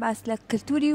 باس لە کلتوری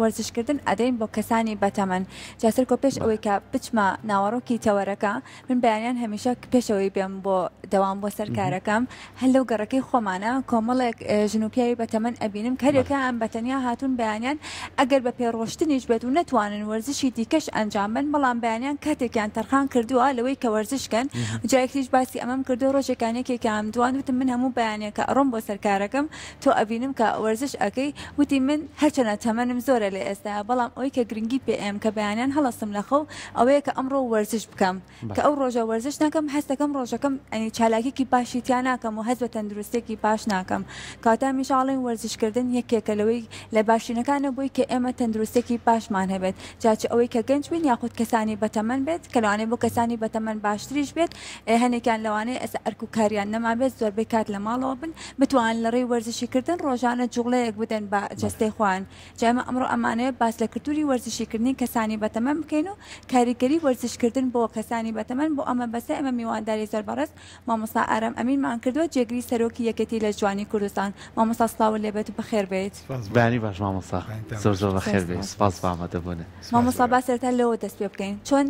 وەرزش کردن ئەدەین بۆ کەسانی بەتەمەن جا سەرکۆ پێش ئەوەی کە بچمە ناوەڕۆکی تەوەرەکە من بەیانیان هەمیشە پێشەوەی بێم بۆ دەوام بۆ سەرکارەکەم هەل لەو گەڕەکەی خۆمانە کۆمەڵێک ژن و پیاوی بەتەمەن ئەبینم کەرێکە ئەم بەتەنیا هاتوون بەیانیان ئەگەر بە پێڕۆشتنیش بێت و نەتوانن وەرزشی دیکەش ئەنجام بن بەڵام بەیانیان کاتێکیان تەرخان کردووە لەوەی کە وەرزشکەن جایکتریش باسی ئەمەم کردو ڕۆژێکانێکێکیان دوان وتم من هەموو بەیانێکە ئەڕۆم بۆ سەرکارەکەم تۆ ئەبینم کە وەرزش ئەکەی وتی من هەرچەنە تەمەنم زۆرە لە ئێستایا بەڵام ئەوەی کە گرنگی پێ ئەیەم کە بەیانیان هەڵەستم لە خەو ئەوەیە کە ئەمڕۆ وەرزش بکەم بە. کە ئەو ڕۆژە وەرزش نەکەم هەست دەکەم ڕۆژەکەم یانی چالاکیەکی باشی تیا ناکەم و هەست بە تەندروستیەکی باش ناکەم کەواتە هەمیشە ئەڵێن وەرزش کردن یەکێکە لەوەی لە باشترینەکانە بۆی کە ئێمە تەندروستیەکی باشمان هەبێت جا چ ئەوەی کە گەنج بین یاخود کەسانی بە تەمەن بێت کە لەوانەیە بۆ کەسانی بە تەمەن باشتریش بێت ئێ هەنێکیان لەوانەیە ئێستا ئەرک و کاریان نەمابێت زۆربەی کات لە ماڵەوە بن بتوانن لەڕێی وەرزشی کردن ڕۆژانە جوڵەیەک بدەن بە جەستەی خۆیان جا ئێمە ئەمڕۆ ئەمانەوێت باس لە کلتوری وەرزشی کردنی کەسانی بەتەمەن بکەین و کاریگەری وەرزش کردن بۆ کەسانی بەتەمەن بۆ ئەم مەبەستە ئێمە میوانداری زۆر بەڕێز مامۆستا ئارام ئەمینمان کردووە جێگری سەرۆکی یەکێتی لە جوانی کوردستان مامۆستا سڵاوت لێ بێت و بەخێر بێیت. بەیانی باش مامۆستا زۆر زۆر بەخێر بێی سوپاس بۆ ئامادەبوونت. مامۆستا با سەرەتا لەوە دەست پێ بکەین چۆن.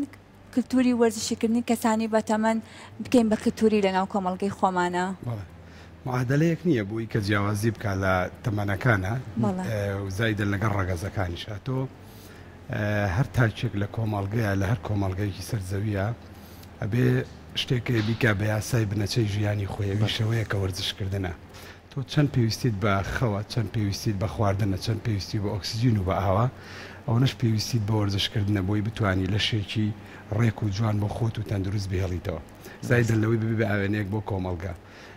کلتوری وەرزشی کردنی کەسانی بەتەمەن بکەین بە کلتوری لەناو کۆمەڵگەی خۆمانا. بەڵێ معادەلەیەک نییە بۆی کە جیاوازی بکا لە تەمەنەکانا و زایدە لەگەڵ ڕەگەزەکانیشا تۆ هەر تاکێک لە کۆمەڵگەیە لە هەر کۆمەڵگەیەکی سەر زەویە ئەبێ شتێکێ بیکا بە یاسای بنەچەی ژیانی خۆی ئەویش ئەوەیە کە وەرزشکردنە. تۆ چەند پێویستیت بە خەوە، چەند پێویستیت بە خواردنە، چەند پێویستی بە ئۆکسجین و بە ئاوە، ئەوەنەش پێویستیت بە وەرزشکردنە بۆی بتوانی لەشێکی ڕێک و جوان بۆ خۆت و تەندروست بهێڵیتەوە زایدەن لەوەی ببی بە ئاوێنەیەک بۆ کۆمەڵگە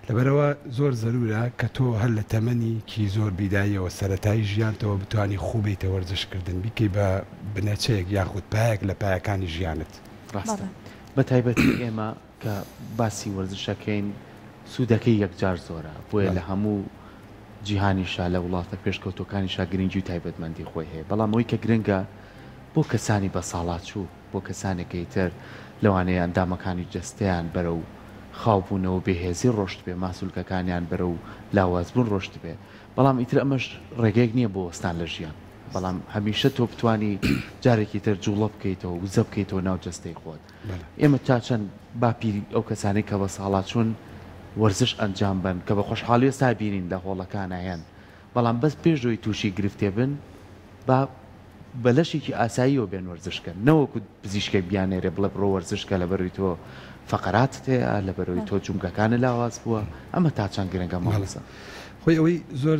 لەبەرئەوە زۆر زەرورە کە تۆ هەر لە تەمەنی کی زۆر بیدایەوە سەرەتایی ژیانتەوە بتوانی خوو بێیتە وەرزشکردن بیکەی بە بنەچەیەک یاخود پایەک لە پایەکانی ژیانت. ڕاستە بەتایبەتی ئێمە. کە باسی وەرزشەکەین سوودەکەی یەکجار زۆرە، بۆیە لە هەموو جیهانیشا لە وڵاتە پێشکەوتووەکانیشا گرنگی و تایبەتمەندی خۆی هەیە، بەڵام ئەوەی کە گرنگە بۆ کەسانی بەساڵاچوو، بۆ کەسانێکی تر لەوانەیە ئەندامەکانی جەستەیان بەرەو خاوبوونەوە و بێهێزی ڕۆشتبێ، ماسولکەکانیان بەرەو لاوازبوون ڕۆشتبێ، بەڵام ئیتر ئەمەش ڕێگەیەک نییە بۆ وەستان لە ژیان، بەڵام هەمیشە تۆ بتوانی جارێکی تر جووڵە بکەیتەوە، وزە بکەیتەوە ناو جەستەی خۆت. ئێمە تا چەند باپیری ئەو کەسانەی کە بە ساڵاچوون وەرزش ئەنجام بەن کە بە خۆشحاڵی ئێستا بینین لە هۆڵەکانا هێن بەڵام بەس پێش لۆی تووشی گرفتێ بن با بە لەشێکی ئاساییەوە بێن وەرزش کەن نەوەکو پزیشکێک بیانێرێ بڵێ بڕۆ وەرزش کە لە بەروی تۆ فەقەراتت هەیە لە بەرەوەی تۆ جومگەکانە لاواز بووە ئەمە تا چەند گرنگە ماڵسە خۆی ئەوەی زۆر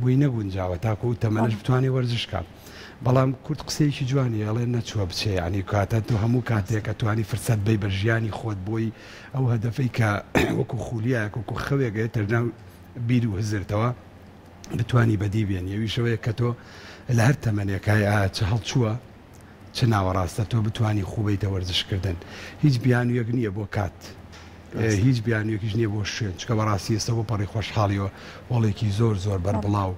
بۆی نەگونجاوە تاکو ئەو تەمەنەش بتوانێ وەرزش کات بەڵام کورد قسەیەکی جوانی ئەڵێ نەچووە بچێ ینی کاتە تۆ هەموو کاتێک ئەتوانی فرسەت بی بە ژیانی خۆت بۆی ئەو هەدەفەی کە وەکو خولیایەک وەکو خەوێگەێت تەرناو بیر و هزرتەوە بتانی بەدی بێن یویشەوەیە کە تۆ لە هەر تەمەنێکای چ هەڵچووە چ ناوەڕاستە تۆ بتوانی خوو بەیتە وەرزش کردن هیچ بیانویەک نییە بۆ کات هیچ بیانویەکیش نییە بۆ شوێن چکە بەڕاستی ئێستا بۆ پەڕی خۆشحاڵیەوە وەڵێکی زۆر زۆر بەربڵاو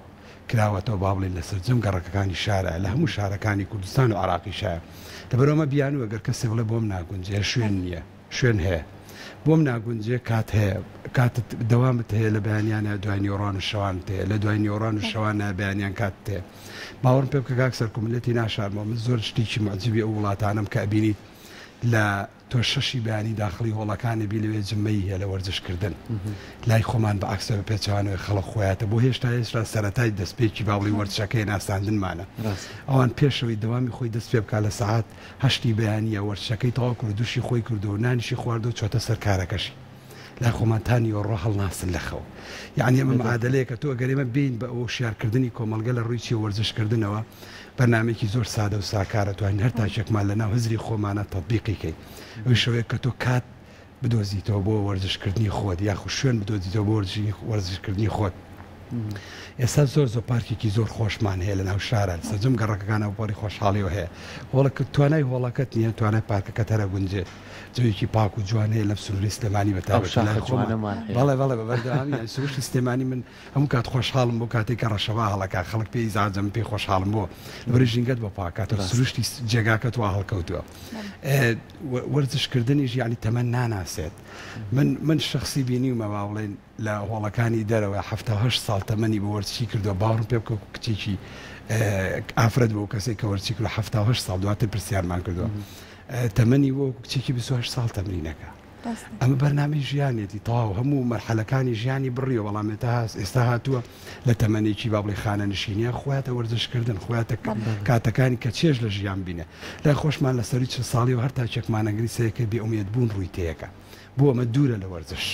کراوەتەوە با بڵێن لە سەرجەم گەڕەکەکانی شارە لە هەموو شارەکانی کوردستان و عراقیشایە لەبەرەوەمە بیانوە گەر کەسێ بڵێ بۆم ناگونجێ شوێن نییە. شوێن هەیە بۆم ناگونجێ کات هەیە کاتت دەوامت هەیە لە بەیانیانە دوای نیۆڕان و شەوانت هەیە لە دوای نیۆڕان و شەوانە بەیانیان کاتت هەیە باوەڕم پێ بکە کاک سەرکو ملەتی ناشارمەوە من زۆر شتێکی معجیبی ئەو وڵاتانەم کە ئەبینیت لە تۆ شەشی بەیانی داخڵی هۆڵەکانی بی لەوێ جمەی هەیە لە وەرزشکردن لای خۆمان بە عکسە بە پێچوانەوە خەڵق خۆیاتە بۆ هێشتا هێشتا سەتای دەستپێکی باڵی وەرچەکەی ناساندنمانە ئەوان پێشەوەی دەوامی خۆی دەست پێ بکات لە سعات هەشتی بەیانییە وەرچەکەی تەواو کرد و دوشی خۆی کردو و نانیشی خواردو و چۆتە سەر کارەکەشی. لای خۆمان تا نیوەڕۆ هەڵناستن لە خەو. یەعنی ئەمە معادەلەیەکە تۆ گەر ئێمە بێین بە وشیار کردنی کۆمەڵگە لە ڕووی چی و وەرزش کردنەوە، بەرنامەیەکی زۆر سادە و ساکارە توانین هەر تاکێکمان لە ناو هزری خۆمانا تەتبیقی کەین. ئەوی شەوەیەک کە تۆ کات بدۆزیتەوە بۆ وەرزشکردنی خۆت یاخو شوێن بدۆزیتەوە بۆ وەرزشکردنی خۆت ئێستا زۆر زۆر پارکێکی زۆر خۆشمان هەیە لە ناو شارە سەرجەم گەڕەکەکان ئەوپەڕی خۆشحاڵیەوە هەیە هۆڵک توانای هۆڵەکەت نیە توانای پارکەکە تەرە گونجێت جوێکی پاک و جوان هەیە لەم سنووری سلێمانی بە بەڵێ بەڵێ بەبەردەوامی سروشی سلێمانی من هەموو کات خۆشحاڵم بۆ کاتێک کە ڕەشەوا هەڵەکە خەڵک پێی زاجەم پێی خۆشحاڵم بۆ لەبەر ژینگەت بۆ پاکاتەوە سروشتی جێگاکە تو هەڵکەوتووە وەرزش کردنیش یانی تەمەن ناناسێت من من شخصی بینیومە باڵێن لە هۆڵەکانی دەرەوە حفتا هەشت ساڵ تەمەنی بۆ وەرزشی کردو باوەڕم پێ بکە کچێکی ئافرەت بۆ کەسێک کە وەرزشی کرد حفتا هەشت ساڵ دواتر پرسیارمان کردووە تەمەنی وەک کچێکی 28 ساڵ تەمرینەکە ئەمە بەرنامی ژیانێتی تەواو هەموو مەرحەلەکانی ژیانی بڕیوە بەڵام تا هاست ئێستا هاتووە لە تەمەنێکی با بڵێ خانەنشینیە خۆیاتە وەرزش کردن خۆیاتە کاتەکانی کە چێژ لە ژیان بینێ لای خۆشمان لە سەری چ ساڵی و هەر تاکێکمانەگری سەیەکە بێ ئومێد بوون ڕووی تێیەکە بۆ ئەمە دوورە لە وەرزش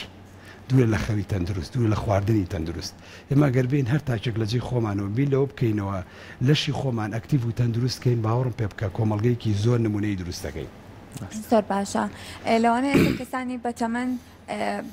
دوورە لە خەوی تەندروست دوور لە خواردنی تەندروست ئێمە گەر بین هەر تاکێک لە جێی خۆمانەوە بیر لەوە بکەینەوە لەشی خۆمان ئەکتیڤ و تەندروست کەین باوەڕم پێ بکە کۆمەڵگەیەکی زۆر نمونەی دروستەکەین. زۆر باشە لەوانەیە کەسانی بەتەمەن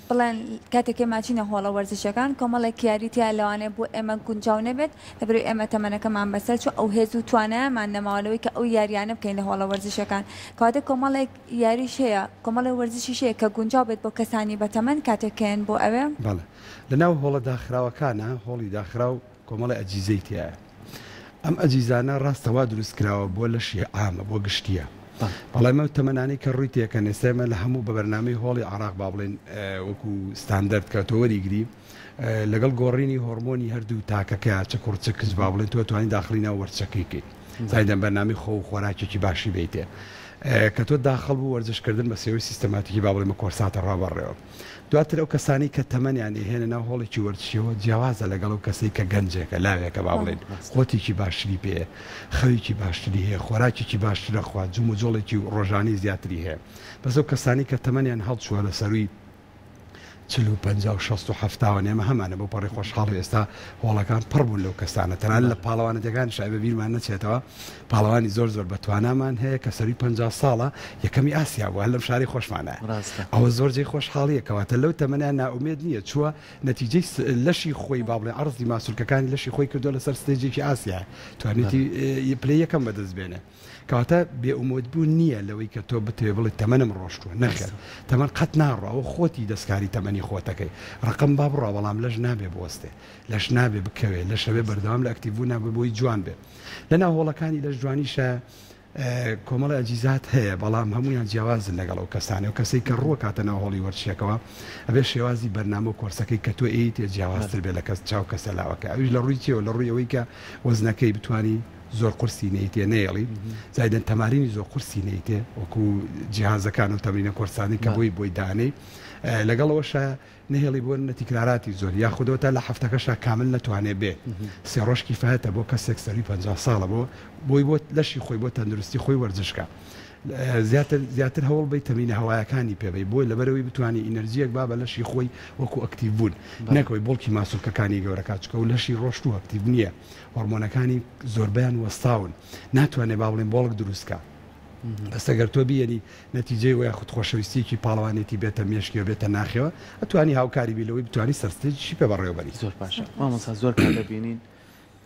بڵێن کاتێک ئێمە ئەچینە هۆڵە وەرزشەکان کۆمەڵێک یاری تیا لەوانەیە بۆ ئێمە گونجاو نەبێت لەبەرو ئێمە تەمەنەکەمان بەسەر چوە ئەو هێز و توانایەمان نەماوە لەوەی کە ئەو یاریانە بکەین لە هۆڵە وەرزشەکان کەواتە کۆمەڵێک یاریش هەیە کۆمەڵێ وەرزشیش هەیە کە گونجاو بێت بۆ کەسانی بەتەمەن کاتێک کەیەن بۆ ئەوێ. بەڵێ لەناو هۆڵە داخراوەکانە هۆڵی داخراو کۆمەڵێ ئەجیزەی تیایە ئەم ئەجیزانە ڕاستە وا دروست کراوە بۆ لەشی عامە بۆ گشتیە بەڵام ئەم تەمەنانەی کە ڕووی تێکەن ئێستا ئێمە لە هەموو بە بەرنامەی هۆڵی عێراق با بڵێن وەکو ستاندەرد کە تۆ وەریگری لەگەڵ گۆڕینی هۆرمۆنی هەردوو تاکەکە چە کوڕچە کچ با بڵێن تۆ توانین داخلی ناو وەرچەکەیکەیت زایدەم بەرنامی خۆ و خۆراکێکی باشی بیتێ کە تۆ داخڵ بوو وەرزشکردن بە سێوەی سیستەماتیکی با بڵێمە کۆرساتە ڕابڕێەوە دواتر ئەو کەسانەی کە تەمەنیان دەیهێنە ناو هۆڵێکی وەرزشیەوە جیاوازە لەگەڵ ئەو کەسەی کە گەنجێکە لاوێکە با بڵێین قوتێکی باشتری پێیە خەوێکی باشتری هەیە خۆراکێکی باشتر دەخوات جموجۆڵێکی ڕۆژانەی زیاتری هەیە بەس ئەو کەسانی کە تەمەنیان هەڵچووە لە سەرووی چل و پنج و شەست و هەفتاوە نێمە هەمانە بۆ پەڕی خۆشحاڵی ئێستا هۆڵەکان پڕ بوون لەو کەسانە تەنان لە پاڵەوانە دەگان شای بە بیرمان نەچێتەوە پاڵەوانی زۆر زۆر بە توانامان هەیە کە سەروی پەنجا ساڵە یەکەمی ئاسیا بووە لەم شاری خۆشمانە ئەوە زۆر جێ خۆشحاڵیە کەواتە لەو تەمەنیان ناومێت نییە چووە نەتیجەی لەشی خۆی با بڵێ عرضی ماسولکەکانی لەشی خۆی کردو لەسەر ستێجێکی ئاسیا توانێتی پلە یەکەم بەدەست بێنێ کەواتە بێئومۆت بوو نییە لەوەی کە تۆ بتوێ بڵێ تەمەنم ڕۆشتووە نەخێت تەمەەن قەت ناڕەوە خۆتی دەستکاری تەمەنی خۆتەکەی ڕقم با بڕا بەڵام لەش نابێ بۆستێ لەش نابێ بکەوێ لە شەوێ بەردەوام لە ئەکتیبوو نابێ بۆی جوان بێت لە ناو هۆڵەکانی لەشجوانیشە کۆمەڵە ئەجیزات هەیە بەڵام هەمویان جیاوازن لەگەڵ ئەو کەسانی و کەسەی کە ڕووە کاتە ناو هۆڵی وەرچیەکەوە ئەبێ شێوازی بەرنامە و کۆرسەکەی کە تۆ ئەیت تێ جیاوازتر بێ لە کەس چاو کەسە لاوەکە ئەویش لە ڕووی چێوە لە ڕووی ئەوەی کە وەزنەکەی بتانی زۆر قرسی نیتێ نێڵی زایدن تەمارینی زۆر قرسی نیتێ وەکو جیهازەکان و تەمرینە کۆرسانی کە بۆی بۆی دانەی لەگەڵەوەشە نەهێڵی بۆ نەتیکراراتی زۆر یاخودەوە تا لە حەفتەکەشا کامل نەتوانێ بێ سێ ڕۆژ کیفایەتە بۆ کەسێک سەروی پەنجا ساڵە بۆ بۆی بۆ لەشی خۆی بۆ تەندروستی خۆی وەرزشکە زیاتر زیاتر هەوڵ بی تەمینە هەوایەکانی پێبی بۆی لەبەرەوەی بتانی ئینەرژیەک با بە لەشی خۆی وەکو ئەکتیو بوون نەکەوەی بڵکی ماسولکەکانی گەورەکە چکە و لەشی ڕۆشت و ئەکتیو نییە هۆرمۆنەکانی زۆربیان وەستاون ناتوانێت با بڵین بۆڵک دروستکە بەس ئەگەر تۆ بیێنی نەتیجەی وەیە خود خۆشەویستیکی پاڵەوانێتی بێتە مێشکی و بێتە ناخەوە ئەتوانی هاوکاری بی لەوەی بتوانانی سەرستێکی پێ بەڕێوەبەری زۆر پاشە مامەسا زۆر کار دەبینین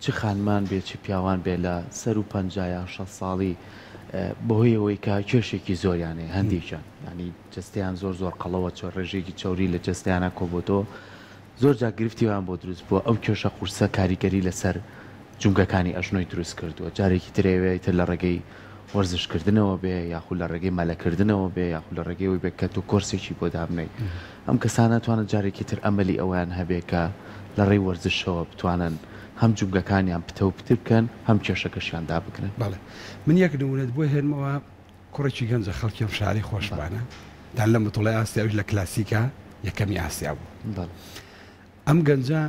چ خانمان بێ چ پیاوان بێ لە سەر و پەنجایا شە ساڵی بەهۆیەوەی کە کێشێکی زۆریانێ هەندێکیان ینی جستیان زۆر زۆر قەڵەوە چۆ ڕێژێکی چوری لە جستیانە کۆبۆتۆ زۆر جار گرفتی وایان بۆ دروست بووە ئەو کێشە قورسە کاریگەری لەسەر جومگەکانی ئەژنۆی دروست کردووە جارێکی تر ئەیەوێ ئیتر لە ڕێگەی وەرزش کردنەوە بێ یاخود لە ڕێگەی مەلە کردنەوە بێ یاخود لە ڕێگەی ئەوەی بێ کە تۆ کۆرسێکی بۆ دابنێی ئەم کەسانە ئەتوانن جارێکی تر ئەمەلی ئەوەیان هەبێ کە لە ڕێی وەرزشەوە بتوانن هەم جومگەکانیان پتەو پتر بکەن هەم کێشەکەشیان دابگرن. بەڵێ من یەک نموونەت بۆ هێنمەوە کوڕێکی گەنجە خەڵکی ئەم شارەی خۆشمانە دان لە متوڵی ئاستی ئەوش لە کلاسیکە یەکەمی ئاسیا بوو ئەم گەنجە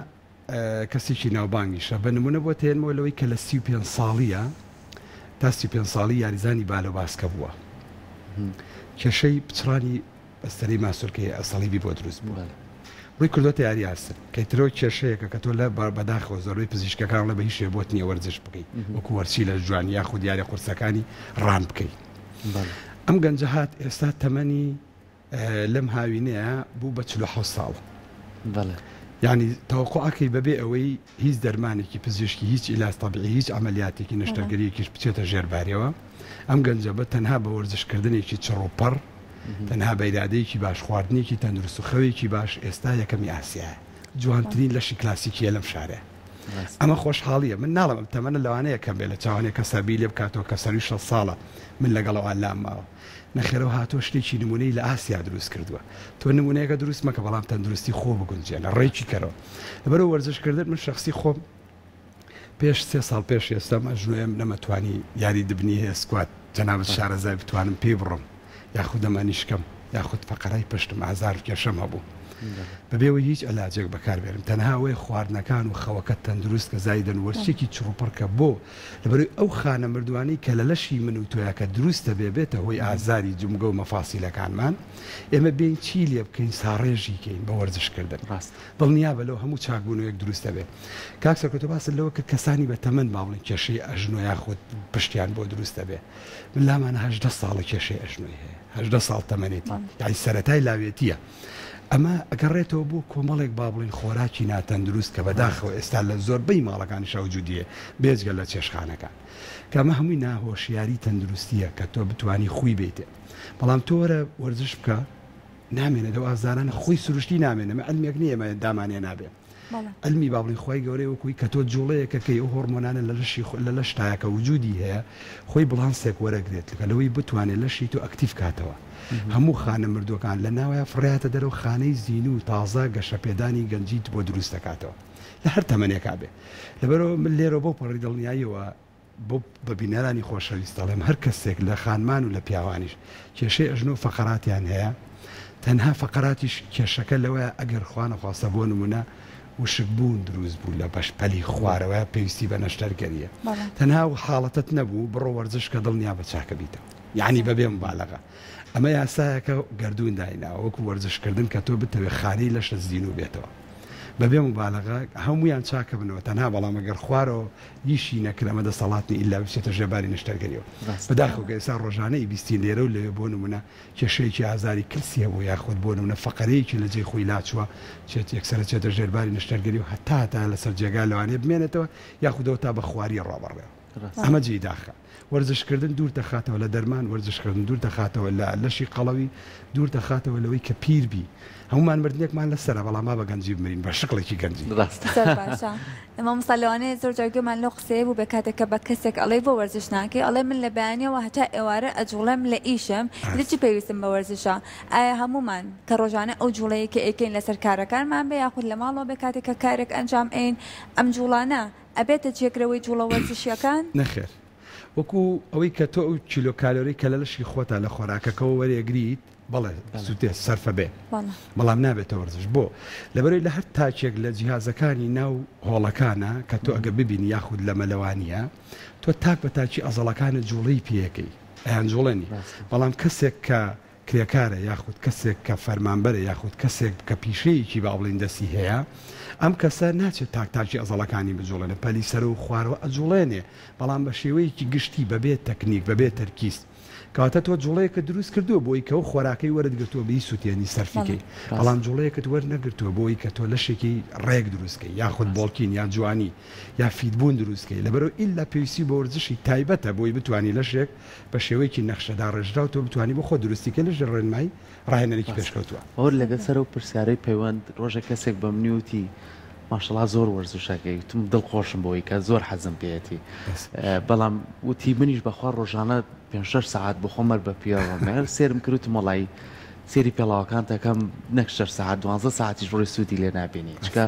کەسێکی ناوبانگیشە بە نمونە بۆ تێنەوە لەوەی کە لە سی و پێ ساڵیە تا سی پێ ساڵی یاریزانی بالۆ باسکە بووە کێشەی پچڕانی بەستەری ماسولکەی ئەسەڵیبی بۆ دروست بووە ڕووی کردۆتە یاری ئارسن کەیترەوە کێشەیەکە کە تۆ لە بەداخەوە زۆربەی پزیشکەکان ڵێ بە هیچ شێ بۆت نییە وەرزش بکەی وەکو وەرچی لە جوان یاخود دیارە قورسەکانی ڕام بکەیت ئەم گەنجە هات ئێستا تەمەنی لەم هاوینەیە بوو بە چ ساڵ یعنی تاوەقعکەی بەبێ ئەوەی هیچ دەرمانێکی پزیشکی، هیچ ئیلاج تەبیعی، هیچ عەمەلیاتێکی نەشتەرگەرییەکیش بچێتە ژێر بارێوە. ئەم گەنجە بە تەنها بە وەرزشکردنێکی چڕ و پڕ، تەنها بە ئیرادەیەکی باش، خواردنێکی تەندروست و خەوێکی باش، ئێستا یەکەمی ئاسیایە. جوانترین لەشی کلاسیکییە لەم شارەیا. ئەمە خۆشحاڵییە. من ناڵێم ئەم تەمەنە لەوانەیە کەم بێت لە چاوانێک کەسا بیری لێ بکاتەوە کە سەرووی شەست ساڵە من لەگەڵ ئەوان لام ماوە. نەخێر ئەو هاتووە شتێکی نموونەیی لە ئاسیا دروست کردووە. تۆ نموونەیەکە دروست مەکە، بەڵام تەندروستی خۆ بگونجێنە، ڕێکی کەرەوە. لەبەرو وەرزش کردن من شەخسی خۆم پێش سێ ساڵ پێش ئێستا مەژنوێم نەمەتوانی یاری دبنی هەیە سکوات جەنابت شارەزای بتوانم پێی بڕۆم یاخود دەمانیشکەم یاخود فەقەرای پشتم ئازار و کێشەم هەبوو بەبێەوەی هیچ ئەلاجێک بەکاربێنم تەنها ئەوەی خواردنەکان و خەوەکە تەندروست کە زایدەن وەرچێکی چڕوپڕکە بۆ لەبەروی ئەو خانە مردوانی کە لە لەشی من و تۆیاکە دروستە بێ بێتە هۆی ئازاری جمگە و مەفاسیلەکانمان ئێمە بێین چی لێ بکەین ساڕێژی کەین بە وەرزشکردن ڕاست دڵنیابە لەو هەموو چاکبوونەوەیەک دروست دەبێت کاک سەرکە تۆ باست لەوە کە کەسانی بە تەمەن با بڵێن کێشەی ئەژنۆ یاخود پشتیان بۆ دروست دەبێت من لامانە هەژدە ساڵە کێشەی ئەژنۆی هەیە هەژدە ساڵ تەمەنێتی یعنی سەرەتای لاوێتیە ئەمە ئەگەڕێتەوە بۆ کۆمەڵێک با بڵین خۆراکی ناتەندروست کە بەداخەوە ئێستا لە زۆربەی ماڵەکانی شەوجودیە بێجگە لە چێشخانەکان کەمە هەمووی ناهۆشیاری تەندروستیە کە تۆ بتانی خوی بیت بەڵام تۆ وەرە وەرزش بکە نامێنێت دەو ئازارانە خۆی سروشتی نامێنێ مە ئەلمێک نیە مە دامانێ نابێ ئەلمی بابڵی خی گەورەی وەکوی کە تۆ جوڵەیەکە کە ئەو هۆرمۆنانە لە لەشی لە لەش تاکە وجودی هەیە خۆی بڵانسێک وەرەگرێت لەکە لەوەی بتوانێت لەشی تۆ ئەکتیف کاتەوە هەموو خانە مردوەکان لە ناوە فڕاتە دەرەوە خانەی زین و تازە گەشەپێدانی گەنجیت بۆ دروست دەکاتەوە لە هەر تەمەنێکا بێ لەبەرەوە من لێرە بۆ پەڕی دڵنیاییەوە بۆ بە بینەرانی خۆشەویست دەڵێم هەر کەسێک لە خانمان و لە پیاوانیش کێشەی ئەژنۆ و فەقەراتیان هەیە تەنها فەقەراتیش کێشەکە لەوەیە ئەگەر خوا نەخواستە بۆ نمونە وشک بوون دروست بوو لە بەش پەلی خوارەوەیە پێویستی بە نەشتەرگەریە بەڵێ تەنها و حاڵەتت نەبوو بڕۆ وەرزش کە دڵنیا بە چاکە بیتەوە یعنی بە بێ مبالەغە ئەمە یاسایەکە گەردوون دایناوە وەکو وەرزش کردن کە تۆ بتەوێ خانەی لەشت زیینوو بێتەوە بە بێ مبالەغە هەموویان چاکە بنەوە تەنها بەڵام ئەگەر خوارەوە یشی نەکرد ئەمە دەسەڵات نیە ئیلا بچێتە ژێر باری نەشتەرگەریەوە بەداخەوە کە ئێستا ڕۆژانەی بیستین لێرەو لەوێ بۆ نمونە کێشەیەکی ئازاری کەسی هەبوو یاخود بۆ نمونە فەقەرەیەکی لە جێی خۆی لاچوە چێت یەکسەرە چێتە ژێر باری نەشتەرگەری و هەتا هەتایە لەسەر جێگا لەوانەیە بمێنێتەوە یاخودەوە تا بە خواری ڕابەڕێ ئەمە جێی داخە. وەرزشکردن دوور دەخاتەوە لە دەرمان، وەرزشکردن دوور دەخاتەوە لە لەشی قەڵەوی، دوور دەخاتەوە لەوەی کە پیر بی. هەموومان مردنێکمان لە سەرە، بەڵام با بە گەنجی بمرین، بە شکڵێکی گەنجی. ڕاستە. زۆر باشە. مامۆستا لەوانەیە زۆر جار گوێمان لەو قسەیە بووبێ کاتێک کە بە کەسێک ئەڵێی بۆ وەرزش ناکەی ئەڵێ من لە بەیانیەوە هەتا ئێوارە ئەجوڵێم لە ئیشم ئیتر چ پێویستم بە وەرزشە؟ ئایا هەموومان کە ڕۆژانە ئەو جوڵەیەی کە ئەیکەین لەسەر کارەکانمان بێ یاخود لە ماڵەوە بێ کاتێک کە کارێک ئەنجام ئەین ئەم جوڵانە ئەبێتە جێگرەوەی جوڵە وەرزشیەکان؟ نەخێر وەکو ئەوەی کە تۆ ئەو کیلۆ کالۆری کە لە لەشی خۆتا لە خۆراکەکەوە وەریەگریت بەڵێ سوتێ سەرفە بێ بەڵام نابێتە وەرزش بۆ لەبەرەی لە هەر تاکێک لە جیهازەکانی ناو هۆڵەکانە کە تۆ ئەگە ببینی یاخود لە مەلەوانە تۆ تاک بە تاکی ئەزەڵەکانە جوڵەی پێەکەی ئەیان جوڵێنی بەڵام کەسێک کە کرێکارە یاخود کەسێک کە فەرمانبەرە یاخود کەسێک کە پیشەیەکی با بڵێین دەستی هەیە ئەم کەسە ناچێت تاک تاکی ئەزەڵەکانی بجوڵێنێ پەلی سەرە و خوارەوە ئەجوڵێنێ بەڵام بە شێوەیەکی گشتی بەبێ تەکنیک بەبێ تەرکیز کەواتە تۆ جوڵەیەکت دروست کردووە بۆی کە و خۆراکەی وەرت گرتووە بیسوتێنی سەرفی کەی بەڵام جوڵەیەکت وەر نەگرتووە بۆی کە تۆ لەشێکی ڕێک دروست کەی یاخود بۆڵکین یا جوانی یا فیت بوون دروست کەی لەبەرو ئیلا پێویستی بە وەرزشی تایبەتە بۆی بتوانی لەشێک بە شێوەیەکی نەخشە داڕێژراو تۆ بتوانی بۆ خۆت دروستی کەی لەژێر ڕێنمایی ڕاهێنەرێکی پێشکەوتووە. باوەر لەگەل سەر ئەو پرسیارەی پەیوەند ڕۆژێک کەسێک بە منی وتی ماشەڵا زۆر وەرزش ئەکەی وتم دڵ خۆشم بۆی کە زۆر حەزم پێیەتی بەڵام وتی منیش بەخوا ڕۆژانە پێنج شەش سەعات بۆ خۆم مەر بە پیاوم مێر سێرم کرد وتم وەڵایی سێری پێڵاوەکانت ئەکەم نەک شەش سەعات دوانزە سەعاتیش بڕۆی سوودی لێ نابینی چکە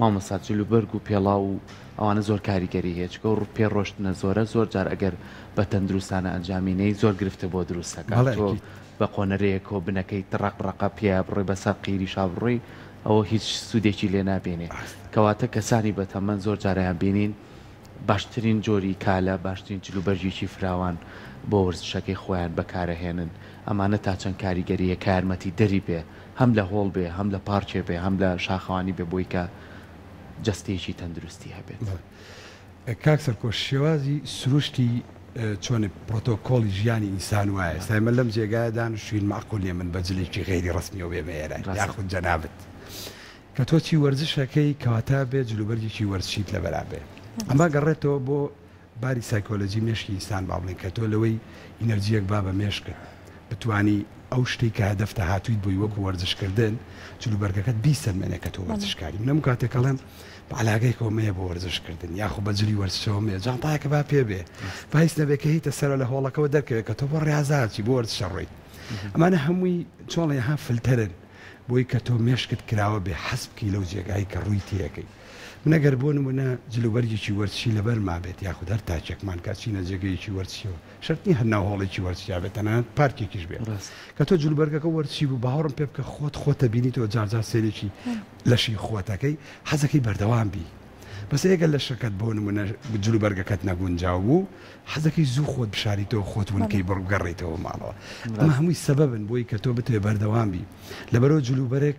مامۆستا جلوبەرگ و پێڵاو و ئەوانە زۆر کاریگەری هەیە چونکە ئەو پێ ڕۆشتنە زۆرە زۆر جار ئەگەر بە تەندروستانە ئەنجامی نەی زۆر گرفتە بۆ دروست ئەکا بەڵێ تۆ ئەکید. بە قۆنەرەیەک و بنەکەی تڕەق ڕەقە پێیا بڕۆی بە سەر قیریشا بڕۆی ئەوە هیچ سودێکی لێ نابینێ ڕاستە. کەواتە کەسانی بە تەمەن زۆر جار ئەیانبینین باشترین جۆری کالە باشترین جلوبەرگێکی فراوان بۆ وەرزشەکەی خۆیان بەکارئەهێنن ئەمانە تا چەند کاریگەریە کە یارمەتی دەری بێ هەم لە هۆڵ بێ هەم لە پارکێ بێ هەم لە شاخەوانی بێ بۆی کە جەستەیەکی تەندروستی هەبێت. کاک سەرکۆ شێوازی سروشتی چۆنە پرۆتۆکۆڵی ژیانی ئینسان وایە ئێستا ئێمە لەم جێگایە دانشتوین مەعقول نیە من بە جلێکی غەیری ڕەسمیەوە بێمە ئێرە یاخود جەنابت کە تۆ چی وەرزش ئەکەی کەواتە بێ جلوبەرگێکی وەرزشیت لەبەرا بێ ئەمە گەڕێتەوە بۆ باری سایکۆلۆجی مێشکی ئینسان با بڵێین کە تۆ لەوەی ئینەرجیەک با بە مێشکت بتوانی ئەو شتەی کە هەدەفتە هاتوویت بۆی وەکو وەرزش کردن جلوبەرگەکەت بیسەلمێنێ کە تۆ وەرزشکاری من هەموو کاتێک ئەڵێم بە عەلاقەیەکەوە مەیە بۆ وەرزش کردن یاخو بە جلی وەرزشەوە مەیە جانتایەکە با پێ بێ با هیچ نەبێ کە هیتە سەرە لە هۆڵەکەەوە دەرکەوێت کە تۆ بۆ ڕازاچی بۆ وەرزشە ڕۆیت ئەمانە هەمووی چۆڵێ ها فلتەرن بۆی کە تۆ مێشکت کراوە بێ حەز بکەی لەو جێگایی کە ڕووی تێەکەی من ئەگەر بۆ نموونە جل و بەرگێکی وەرزشی لەبەرما بێت یاخود هەر تاکێکمان کە چینە جێگەیەکی وەرزشیەوە شەرت نییە هەر ناو هۆڵێکی وەرزشیا بێت تەنانەت پارکێکیش بێت ڕاست کە تۆ جل و بەرگەکە وەرزشی بوو باوەڕم پێ بکە خۆت خۆتە بینیتەوە جار جار سێرێکی لەشی خۆتەکەی حەزەکەی بەردەوام بی بەس ئێگە لە شەکەت بۆ نمونە جل و بەرگەکەت نەگونجاو بوو حەزەکەی زوو خۆت بشاریتەوە خۆت ونکەی بەڵێ. بڕگەڕیتەوە ماڵەوە ئەمە ڕاست هەمووی سەبەبن بۆی کە تۆ بتوێ بەردەوام بی لەبەرەوە جل و بەرگ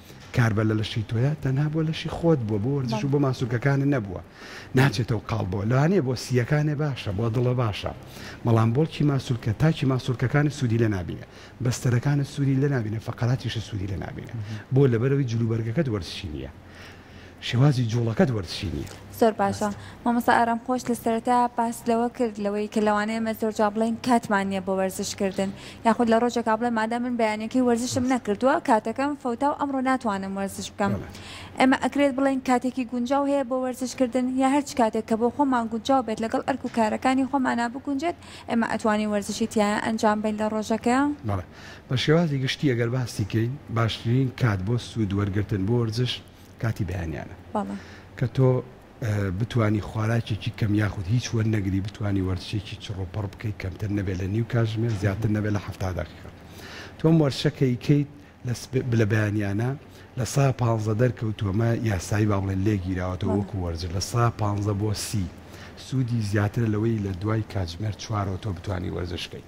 کاربە لە لەشی تۆیە تەنها بۆ لەشی خۆت بووە بۆ وەرزش و بۆ ماسوولکەکانە نەبووە ناچێتەوە قاڵ بۆ لەوانەیە بۆ سیەکانێ باشە بۆ دڵە باشە بەڵام بۆڵکی ماسوولکە تاچی ماسوولکەکانی سوودی لە نبینە بەستەرەکانە سووری لە نبینە فقراتی شە سوودی لە نبینە بۆ لەبەرەوەی جلوبەرگەکەت وەرزشی نییە شێوازی جوڵەکەت وەرت چی نیە. زۆر باشە ماستم. مامۆستا ئارام خۆش لە سەرەتا باست لەوە کرد لەوەی کە لەوانەیە ئێمە زۆر جار بڵێین کاتمان نیە بۆ وەرزش کردن یاخود لە ڕۆژێکا بڵێ مادام من بەیانیەکەی وەرزشم ڕاست نەکردوە کاتەکەم فەوتا و ئەمڕۆ ناتوانم وەرزش بکەم بەڵێ ئێمە ئەکرێت بڵێین کاتێکی گونجاو هەیە بۆ وەرزش کردن یا هەرچ کاتێک کە بۆ خۆمان گونجاو بێت لەگەڵ ئەرک و کارەکانی خۆمانا بگونجێت ئێمە ئەتوانین وەرزشی تیایا ئەنجام بەین لە ڕۆژەکەیا؟ بەڵێ بە شێوازی گشتی ئەگەر باستی کەین باشترین کات بۆ سوود وەرگرتن بۆ وەرزش کاتی بەیانیانە بەڵێ. کە تۆ بتوانی خواراکێکی کەم یاخود هیچ وەرنەگری بتوانی وەرزشێکی چڕوپڕ بکەیت کەمتر نەبێت لە نیو کاتژمێر زیاتر نەبێت لە حەفتا دەقیقە تۆم وەرشەکەی کەیت لە سبێ- لە بەیانیانە لە سا پانزە دەرکەوتووەمە یاسایی با بڵێن لێگیراوەتەوە بەڵێ. وەکو وەرزش لە سا پانزە بۆ سی سوودی زیاترە لەوەی لە دوای کاتژمێر چوارەوە تۆ بتوانی وەرزش کەیت.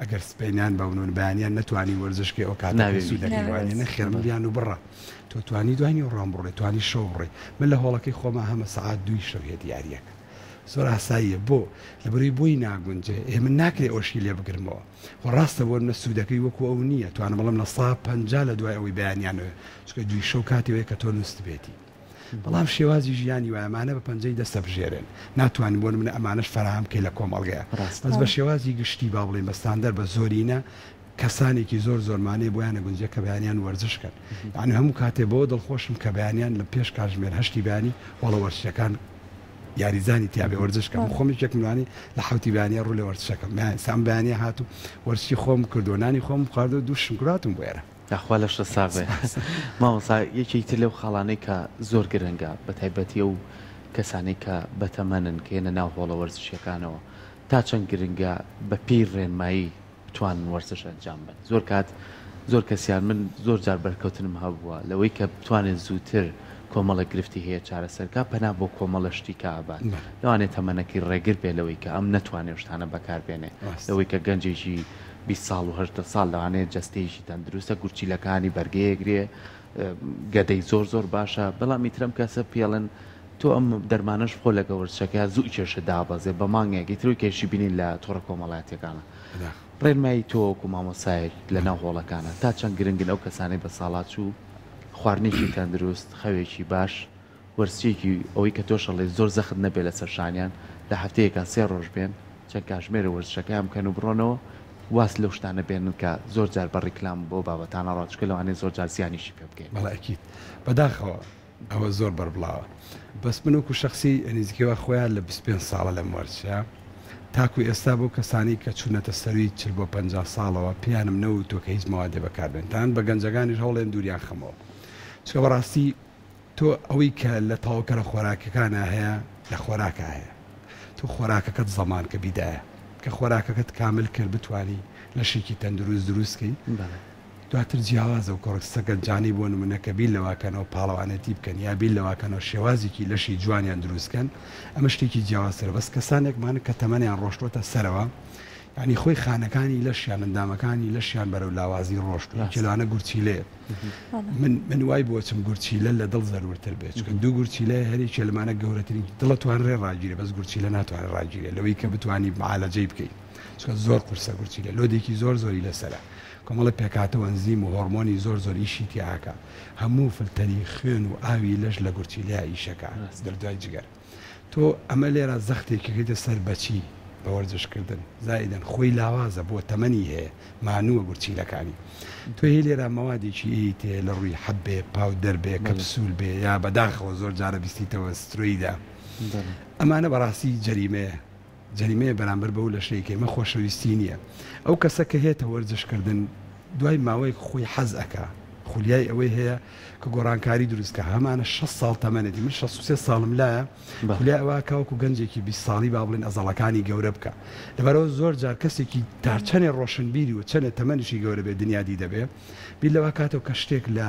ئەگەر سپێنیان بە ونون بەیانیان نەتوانی وەرزش کە ئەو کاتەکەی سوودەکەی وانە نەخێر من بیان و بڕە تۆ توانی دوانی و ڕام بڕێ توانی شەو بڕێ من لە هۆڵەکەی خۆما هەمە سەعات دووی شەو هێ دیارەک زۆر ئاساییە بۆ لەبەروی بۆی ناگونجێ ئێ من ناکرێ ئۆشی لێ بگرمەوە و ڕاستە بۆن نە سوودەکەی وەکو ئەو نییە توانە بەڵم لە سا پ لە دوای ئەوەی بەیانیانەوە چکە دوی شەو کاتێوەیە کە تۆ نووسبێتی بەڵام شێوازی ژیانی وایە ئەمانە بە پەنجەی دەستە بژێرێن ناتوانن بۆ نمونە ئەمانەش فەراهەم کەی لە کۆمەڵگەیە ڕاست بەس بە بەڵێ شێوازی گشتی با بڵێن بە ستاندەر بە زۆرینە کەسانێکی زۆر زۆرمانەیە بۆیان نەگونجێ کە بەیانیان وەرزش کەن یعنی هەموو کاتێ بەوە دڵخۆشم کە بەیانیان لە پێش کاتژمێر هەشتی بەیانی هۆڵە وەرزشەکان یاریزانی تیاێ وەرزش کەم بەڵێ خۆم یەکێکم لانی لە حوتی بەیانیان ڕوو لە وەرزشەکەم یان سام بەیانیان هاتوو وەرزشی خۆم کردو نانی خۆم خواردو دوو شم گراتم بۆ ئێرە یاخوا لەشت ساغ بێ مامۆستا یەکێکی تر لەو خاڵانەی کە زۆر گرنگە بەتایبەتی ئەو کەسانەی کە بەتەمەنن کە یەنە ناو هۆڵە وەرزشیەکانەوە تا چەند گرنگە بە پێی ڕێنمایی بتوانن وەرزش ئەنجام بەن زۆر کات زۆر کەسیان من زۆر جار بەرکەوتنم هەبووە لەوەی کە بتوانێت زووتر کۆمەڵێک گرفتی هەیە چارەسەر کا پەنا بۆ کۆمەڵە شتی کا ئەبات لەوانێ تەمەنەکی ڕێگر بێ لەوەی کە ئەم نەتوانێ شتانە بەکار بێنێ لەوەی کە گەنجێکی بیست ساڵ و هەژدە ساڵ لەوانەیە جەستەیەکی تەندروستە گورچیلەکانی بەرگەیەگرێ گەدەی زۆر زۆر باشە بەڵام میترەم کەسە پێڵن تۆ ئەم دەرمانەش خۆ لەگە ورچەکە زوو کێشە دابەزێ بە مانگێکی ترو کێشی بینین لە تۆڕە کۆمەڵاتیەکانە ڕێنمایی تۆوەکو مامۆسایەک لە ناو هۆڵەکانە تا چەند گرنگن ئەو کەسانی بە ساڵاچوو خواردنێکی تەندروست خەوێکی باش وەرزشێکی ئەوەی کە تۆش ئەڵێی زۆر زەخت نەبێت لەسەر شانیان لە هەفتەیەکا سێ ڕۆژ بێن چەند کاژمێرە وەرزشەکەیان بکەن و بڕۆنەوە واز لەو شتانە بێنن کە زۆر جار بە ڕیکلام بەو بابەتانە ڕا چکە لەوانەیە زۆر جار زیانیشی پێ بگەین. بەڵێ ئەکید بەداخەوە ئەوە زۆر بەربڵاوە بەس من وەکو شەخسی نزیکەی وا خۆیان لە بیست پێنج ساڵە لەم وەرزشە تاکو ئێستا بەو کەسانەی کە چونەتە سەروی چل بۆ پەنجا ساڵەوە پێیانم نەوتوە کە هیچ مەوادێ بەکاربێن تەنانەت بە گەنجەکانیش هەوڵێن دوریان خەمەوە چکە بەڕاستی تۆ ئەوەی کە لە تەواوکەرە خۆراکیەکانا هەیە لە خۆراکا هەیە تۆ خۆراکەکەت زەمان کە بیدایە کە خۆراکەکەت کامل کرد بتوانی لەشێکی تەندروست دروست کەی دواتر جیاوازە و کۆڕکسە گەنجانی بۆ نمونە کە بیر لەواکەنەوە پاڵەوانێتی بکەن یا بیر لەواکەنەوە شێوازێکی لەشی جوانیان دروست کەن ئەمە شتێکی جیاوازترە بەس کەسانێکمان کە تەمەنیان ڕۆشتۆتە سەرەوە یانی خۆی خانەکانی لەشیان ئەندامەکانی لەشیان بەرەو لاوازی ڕۆشت و ڕاست کێلانە گورچیلەیە بەڵێ. من من وای بۆ چم گورچیلە لە دڵ زەرورتر بێ چونکە دوو گورچیلە هەر یەکیە لەمانە گەورەترین دڵ ئەتوانرێ ڕاگیرێ بەس گورچیلە ناتوانرێ ڕاگیرێ لەوەی کە بتوانی معالەجەی بکەی چونکە زۆر قورسە گورچیلە لۆدێکی زۆر زۆری لەسەرە کۆمەڵە پێکهاتە و ئەنزیم و هۆڕمۆنی زۆر زۆر ئیشی تیاکا هەموو فلتەری خوێن و ئاوی لەش لە گورچیلەیا ئیشەکا ڕاست. دەردوای جگەر. تۆ ئەمە لێرا زەختێکی کردە سەر بەچی بە وەرزش کردن زائیدەن خۆی لاوازە بۆ تەمەنی هەیە مانووە گورچیلەکانی تۆ هی لێرا مەوادێکی تێ لە ڕووی حەبێ پاو دەربێ کە پسول بێ یا بەداخەوە زۆر جارە بیستیتەوە سترویدا ئەمانە بەڕاستی جەریمەیە جەریمەیە بەرامبەر بەو لەشەی کە ئێمە خۆشەویستی نیە ئەو کەسە کە هێتە وەرزش کردن دوای ماوەیەک خۆی حەز ئەکا خولیای ئەوەی هەیە کە گۆڕانکاری دروست کا هەمانە شەست ساڵ تەمەنێتی من شەست و سێ ساڵم لایە بە. خولیای ئەوە کا وەکو گەنجێکی بیست ساڵی با بڵێن ئەزەڵەکانی گەورە بکا لەبەرەوە زۆر جار کەسێکی تا چەنێ ڕۆشنبیری و چەنێ تەمەنیشی گەورە بێ دنیا دیدە بێ بیر لەوە کاتەوە کە شتێک لە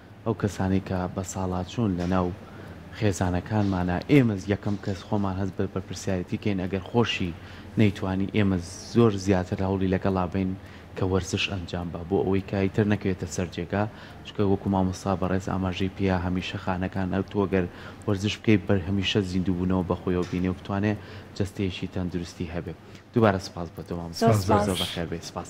ئەو کەسانەی کە بەساڵاچوون لەناو خێزانەکانمانە ئێمەز یەکەم کەس خۆمان هەست بە بەرپرسیارێتی کەین ئەگەر خۆشی نەیتوانی ئێمە زۆر زیاتر هەوڵی لەگەڵا بەین کە وەرزش ئەنجام با بۆ ئەوەی کە ئیتر نەکەوێتە سەر جێگا چونکە وەکو مامۆستا بەڕێز ئاماژەی پێیا هەمیشە خانەکان ئەو تۆ گەر وەرزش بکەی بەر هەمیشە زیندوو بوونەوە بە خۆیەوە بینێ و بتوانێ جەستەیەکی تەندروستی هەبێ دووبارە سوپاس بۆ تۆ مامۆستا زۆر زۆر بەخێر بێی سوپاس.